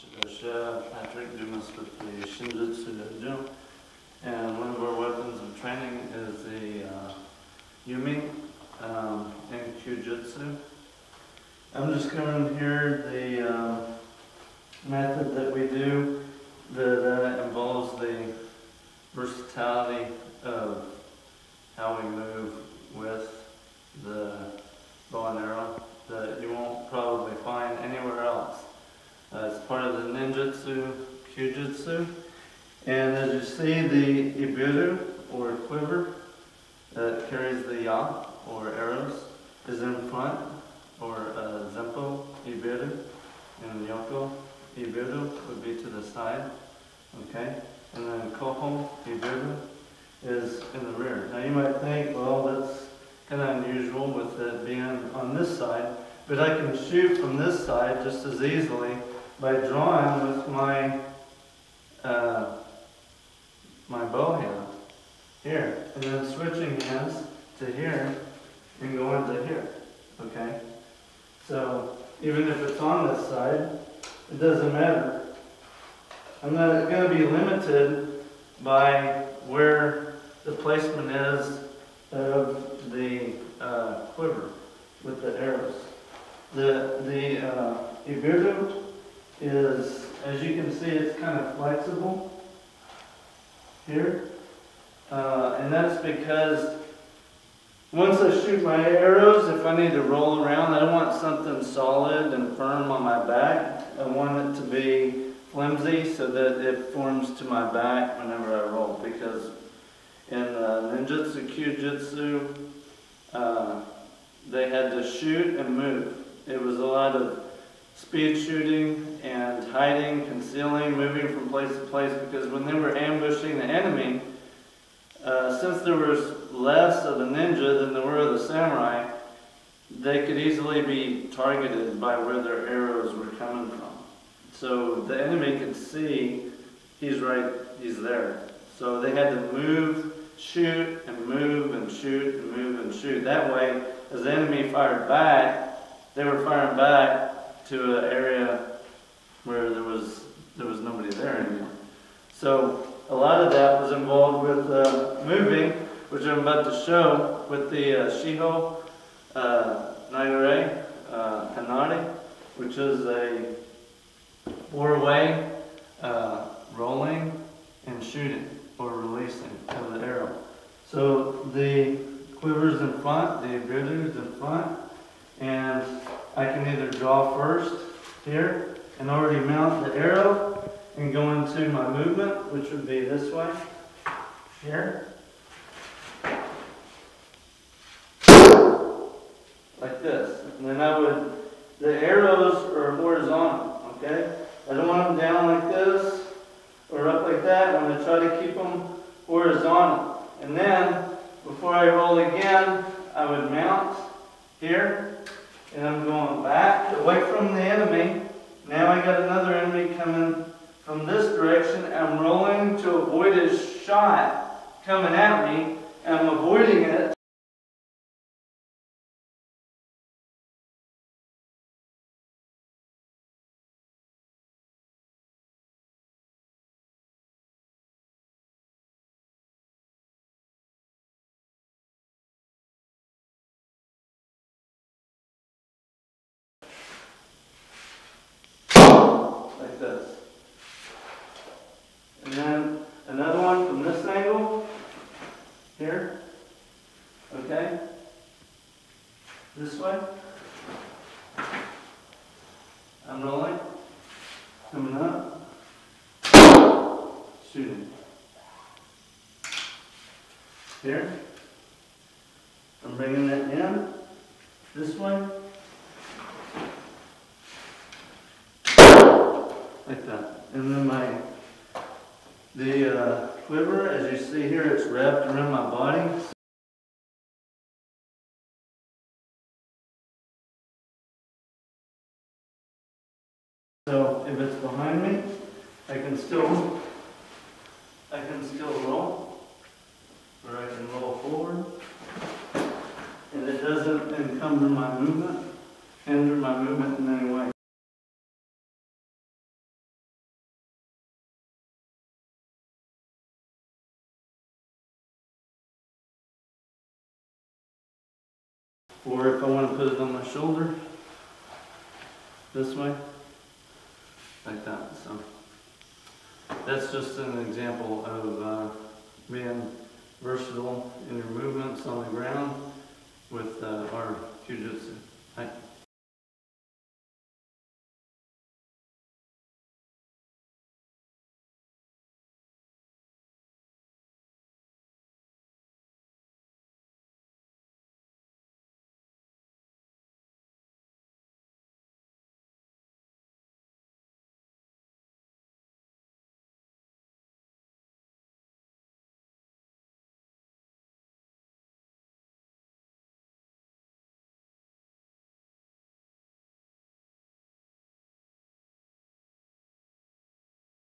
Sh- uh, Patrick Dumas with the Shinjitsu Dojo. And one of our weapons of training is the uh, Yumi um, and Kyujutsu. I'm just covering here the um, method that we do that uh, involves the versatility of how we move with the bow and arrow that you won't probably find anywhere else. Uh, it's part of the kyujutsu. And as you see, the ibiru, or quiver, that carries the ya, or arrows, is in front, or uh, zempo, ibiru, and yoko, ibiru would be to the side, okay? And then koho, ibiru, is in the rear. Now you might think, well, that's kind of unusual with it being on this side, but I can shoot from this side just as easily by drawing with my uh, my bow hand here, and then switching hands to here and going to here. Okay, so even if it's on this side, it doesn't matter. I'm not going to be limited by where the placement is of the uh, quiver with the arrows. The the uh, ibiru is, as you can see, it's kind of flexible here, uh, and that's because once I shoot my arrows, if I need to roll around, I want something solid and firm on my back. I want it to be flimsy so that it forms to my back whenever I roll. Because in ninjutsu, kyujutsu, uh, they had to shoot and move. It was a lot of speed shooting and hiding, concealing, moving from place to place because when they were ambushing the enemy, uh, since there was less of the ninja than there were of the samurai, they could easily be targeted by where their arrows were coming from. So the enemy could see he's right, he's there. So they had to move, shoot, and move, and shoot, and move, and shoot. That way, as the enemy fired back, they were firing back to an area where there was there was nobody there anymore. So a lot of that was involved with uh, moving, which I'm about to show with the uh, Shiho uh, Nagare uh, which is a four-way uh, rolling and shooting or releasing of the arrow. So the quiver's in front, the ibiru's in front, and I can either draw first here and already mount the arrow and go into my movement, which would be this way, here. Like this. And then I would, the arrows are horizontal, okay? I don't want them down like this or up like that. I'm going to try to keep them horizontal. And then, before I roll again, I would mount here. And I'm going back, away from the enemy. Now I got another enemy coming from this direction. I'm rolling to avoid his shot coming at me. I'm avoiding it. like this. And then another one from this angle, here, okay? This way. I'm rolling, coming up, shooting. Here, I'm bringing it in, this way, like that. And then my, the uh, quiver, as you see here, it's wrapped around my body. So if it's behind me, I can still, I can still roll, or I can roll forward, and it doesn't encumber my movement, hinder my movement in any way. Or if I want to put it on my shoulder, this way, like that, so that's just an example of uh, being versatile in your movements on the ground with uh, our jujitsu.